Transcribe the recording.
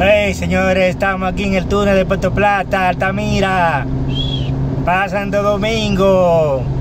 Hey, señores, estamos aquí en el túnel de Puerto Plata, Altamira. Pasando domingo.